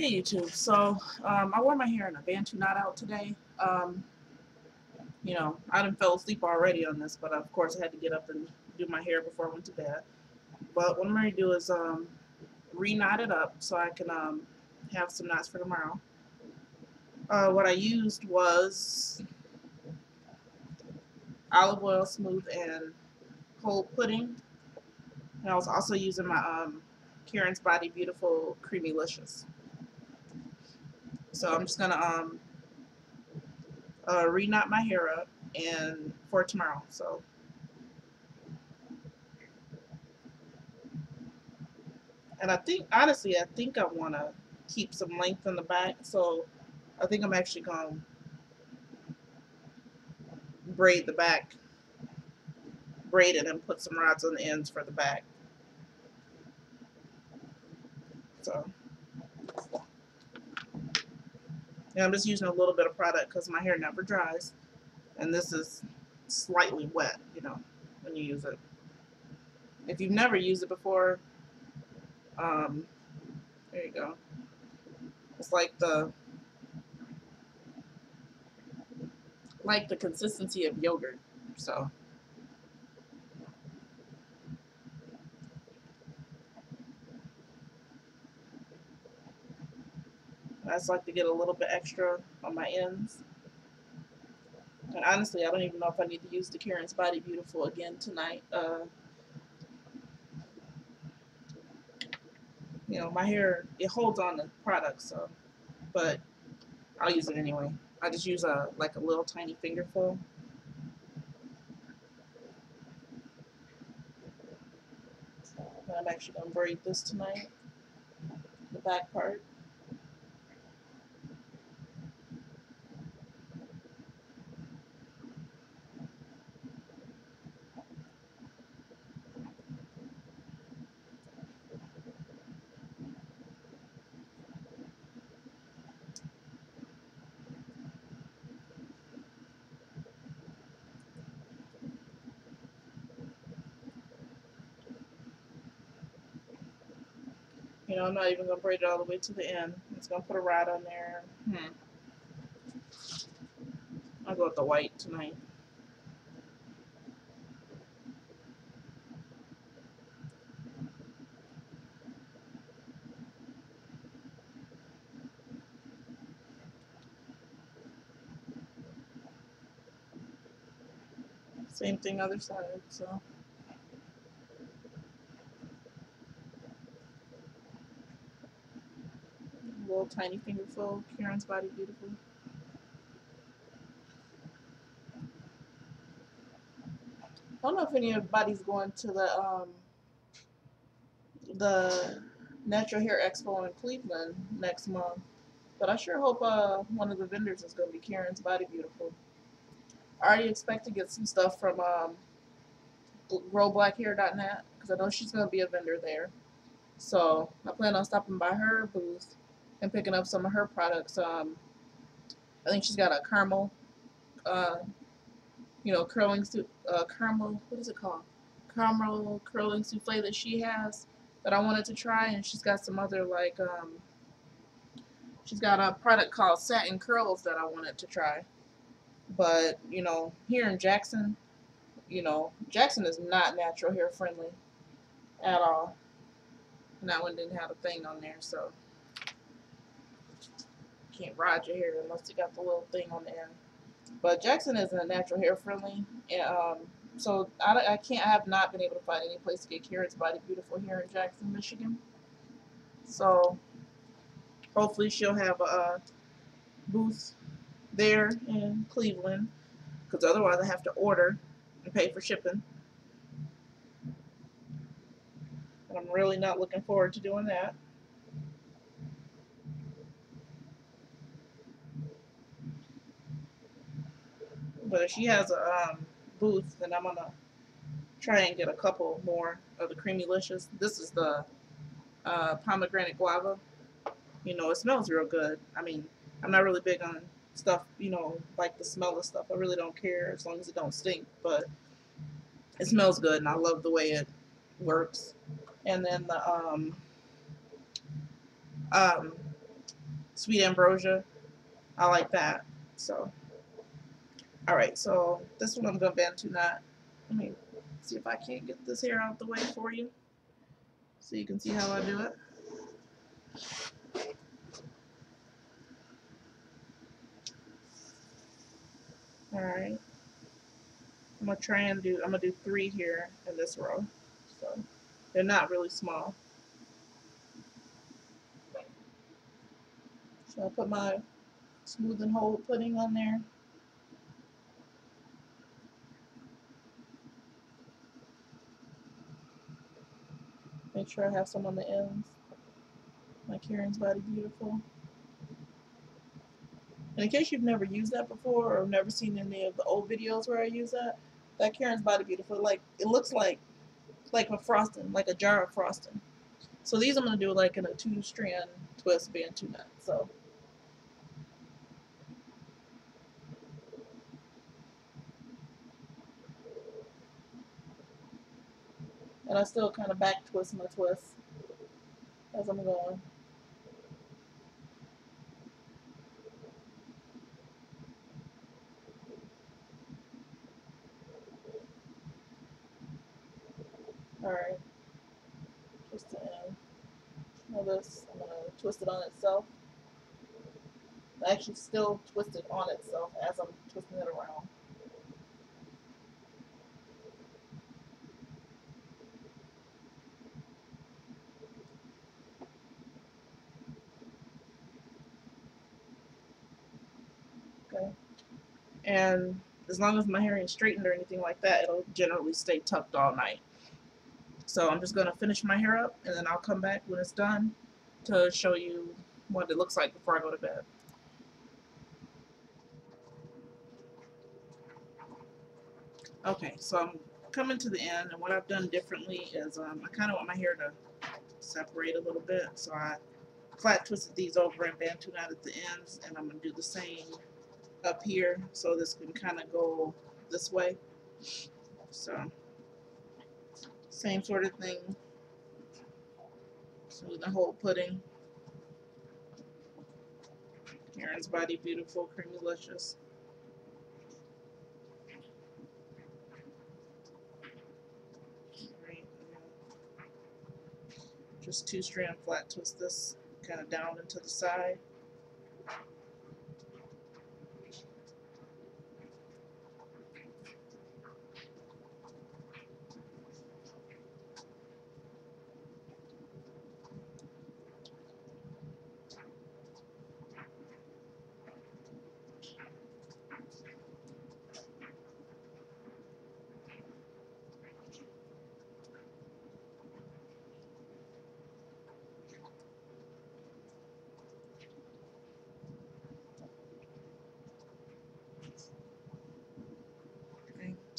Hey YouTube, so um, I wore my hair in a Bantu knot out today. Um, you know, I didn't fell asleep already on this, but of course I had to get up and do my hair before I went to bed. But what I'm going to do is um, re-knot it up so I can um, have some knots for tomorrow. Uh, what I used was olive oil smooth and hold pudding. And I was also using my um, Karen's Body Beautiful Creamylicious. So I'm just gonna um uh, re-knot my hair up and for tomorrow. So and I think honestly I think I want to keep some length in the back. So I think I'm actually gonna braid the back, braid it and put some rods on the ends for the back. So. And I'm just using a little bit of product because my hair never dries. And this is slightly wet, you know, when you use it. If you've never used it before, um, there you go. It's like the like the consistency of yogurt. So I just like to get a little bit extra on my ends. And honestly, I don't even know if I need to use the Karen's Body Beautiful again tonight. Uh, you know, my hair, it holds on the product, so, but I'll use it anyway. I just use a, like a little tiny fingerful. I'm actually going to braid this tonight, the back part. You know, I'm not even going to braid it all the way to the end. I'm just going to put a rod on there. Hmm. I'll go with the white tonight. Same thing other side, so. Tiny fingerful, Karen's Body Beautiful. I don't know if anybody's going to the um, the Natural Hair Expo in Cleveland next month, but I sure hope uh, one of the vendors is going to be Karen's Body Beautiful. I already expect to get some stuff from um, growblackhair.net because I know she's going to be a vendor there. So I plan on stopping by her booth and picking up some of her products. Um, I think she's got a caramel, uh, you know, curling, uh, caramel, what is it called? Caramel curling souffle that she has that I wanted to try, and she's got some other, like, um, she's got a product called Satin Curls that I wanted to try. But, you know, here in Jackson, you know, Jackson is not natural hair friendly at all. And that one didn't have a thing on there, so can't ride your hair unless you got the little thing on the end. But Jackson isn't a natural hair friendly, and um, so I, I can't I have not been able to find any place to get Karen's Body Beautiful here in Jackson, Michigan. So hopefully she'll have a booth there in Cleveland, because otherwise I have to order and pay for shipping. And I'm really not looking forward to doing that. But if she has a um, booth, then I'm gonna try and get a couple more of the Creamylicious. This is the uh, pomegranate guava. You know, it smells real good. I mean, I'm not really big on stuff, you know, like the smell of stuff. I really don't care as long as it don't stink. But it smells good, and I love the way it works. And then the um, um, sweet ambrosia. I like that. So, all right. So this one I'm gonna bantu knot. Let me see if I can't get this hair out of the way for you, so you can see how I do it. All right. I'm gonna try and do. I'm gonna do three here in this row. So they're not really small. So I'll put my smooth and hold pudding on there. Make sure I have some on the ends. My Karen's Body Beautiful. And in case you've never used that before or never seen any of the old videos where I use that, that Karen's Body Beautiful, like it looks like like a frosting, like a jar of frosting. So these I'm gonna do like in a two strand twist bantu knot. So and I still kind of back twist my twist as I'm going. Alright. In. Now this, I'm going to twist it on itself. Actually still twist it on itself as I'm twisting it around. Okay. And as long as my hair ain't straightened or anything like that, it'll generally stay tucked all night. So I'm just going to finish my hair up and then I'll come back when it's done to show you what it looks like before I go to bed. Okay, so I'm coming to the end and what I've done differently is um, I kind of want my hair to separate a little bit so I flat twisted these over and bantu knot at the ends and I'm going to do the same up here so this can kind of go this way. So same sort of thing. Smooth the whole pudding. Karen's Body Beautiful, Creamylicious. Just two strand flat twist this kind of down into the side.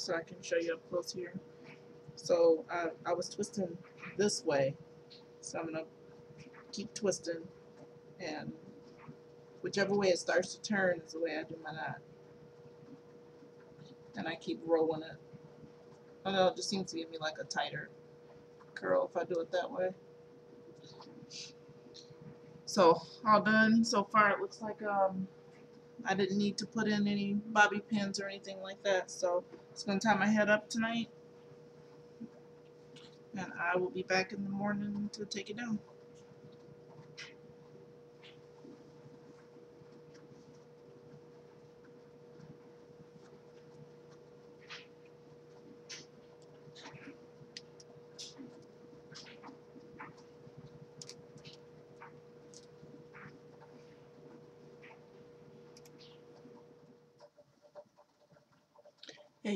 So I can show you up close here. So I, I was twisting this way, so I'm going to keep twisting, and whichever way it starts to turn is the way I do my knot. And I keep rolling it. I know it just seems to give me like a tighter curl if I do it that way. So all done so far it looks like um I didn't need to put in any bobby pins or anything like that so it's going to tie my head up tonight. And I will be back in the morning to take it down.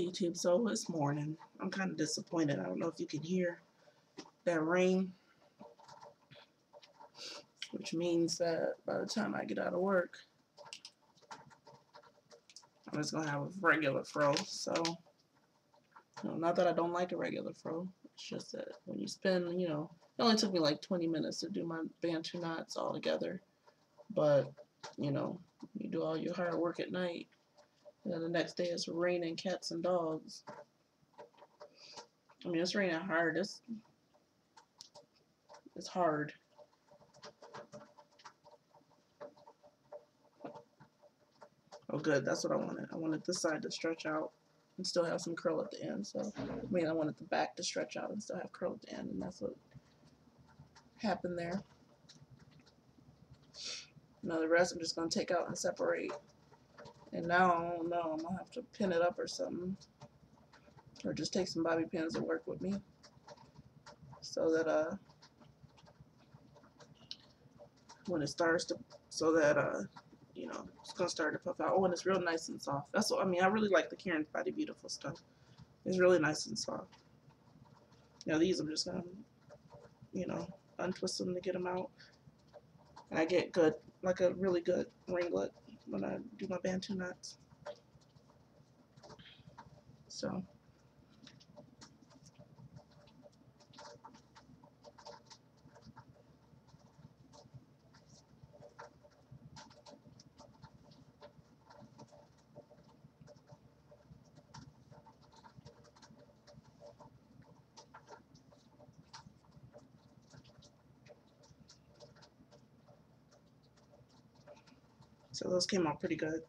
YouTube, so it's morning. I'm kind of disappointed. I don't know if you can hear that rain. Which means that by the time I get out of work, I'm just going to have a regular fro. So, you know, not that I don't like a regular fro. It's just that when you spend, you know, it only took me like 20 minutes to do my bantu knots all together. But, you know, you do all your hard work at night and then the next day it's raining cats and dogs. I mean, it's raining hard. It's, it's hard. Oh, good. That's what I wanted. I wanted this side to stretch out and still have some curl at the end. So, I mean, I wanted the back to stretch out and still have curl at the end, and that's what happened there. Now the rest I'm just gonna take out and separate. And now I don't know. I'm gonna have to pin it up or something, or just take some bobby pins to work with me, so that uh when it starts to so that uh you know it's gonna start to puff out. Oh, and it's real nice and soft. That's what I mean. I really like the Karen's Body Beautiful stuff. It's really nice and soft. Now these I'm just gonna you know untwist them to get them out. And I get good, like a really good ringlet when I do my Bantu knots. So. So those came out pretty good.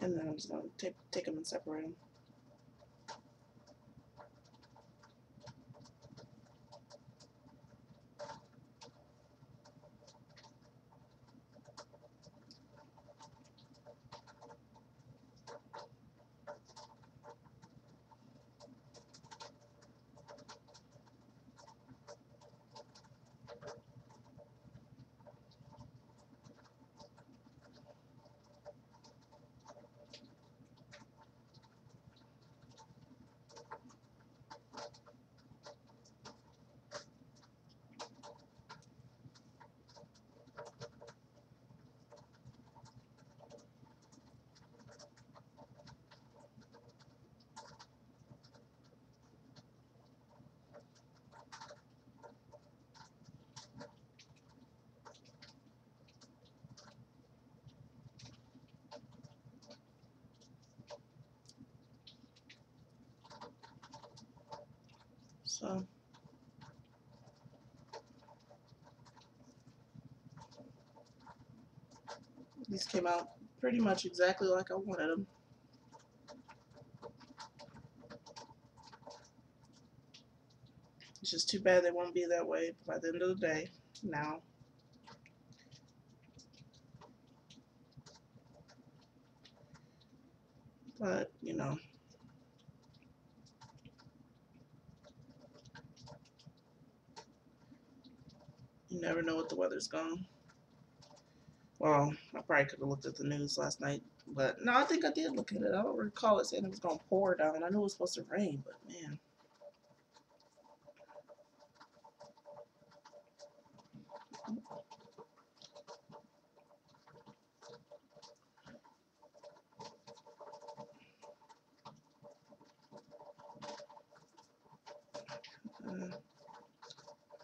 And then I'm just going to take, take them and separate them. So these came out pretty much exactly like I wanted them. It's just too bad they won't be that way by the end of the day now. But, you know, You never know what the weather's going. Well, I probably could have looked at the news last night, but no, I think I did look at it. I don't recall it saying it was going to pour down. I knew it was supposed to rain, but man.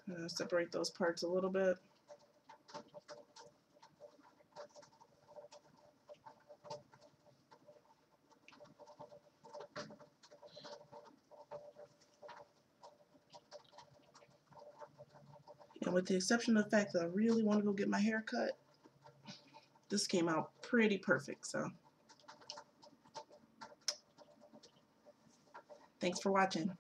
Uh, separate those parts a little bit. And with the exception of the fact that I really want to go get my hair cut, this came out pretty perfect. So, thanks for watching.